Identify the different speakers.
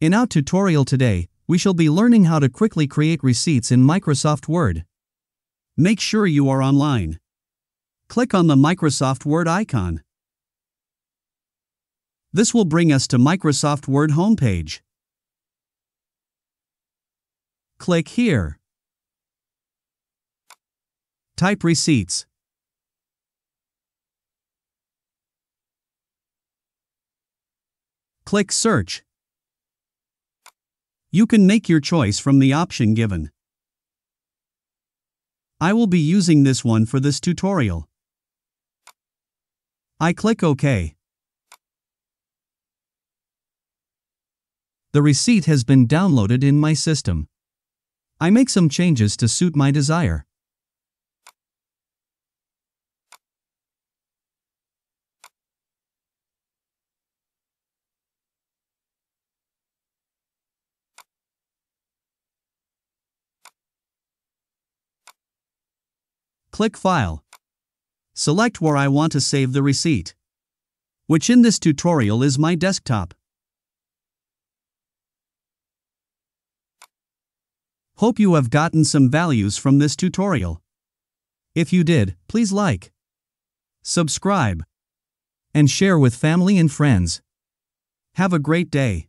Speaker 1: In our tutorial today, we shall be learning how to quickly create receipts in Microsoft Word. Make sure you are online. Click on the Microsoft Word icon. This will bring us to Microsoft Word homepage. Click here. Type receipts. Click Search. You can make your choice from the option given. I will be using this one for this tutorial. I click OK. The receipt has been downloaded in my system. I make some changes to suit my desire. Click File. Select where I want to save the receipt, which in this tutorial is my desktop. Hope you have gotten some values from this tutorial. If you did, please like, subscribe, and share with family and friends. Have a great day.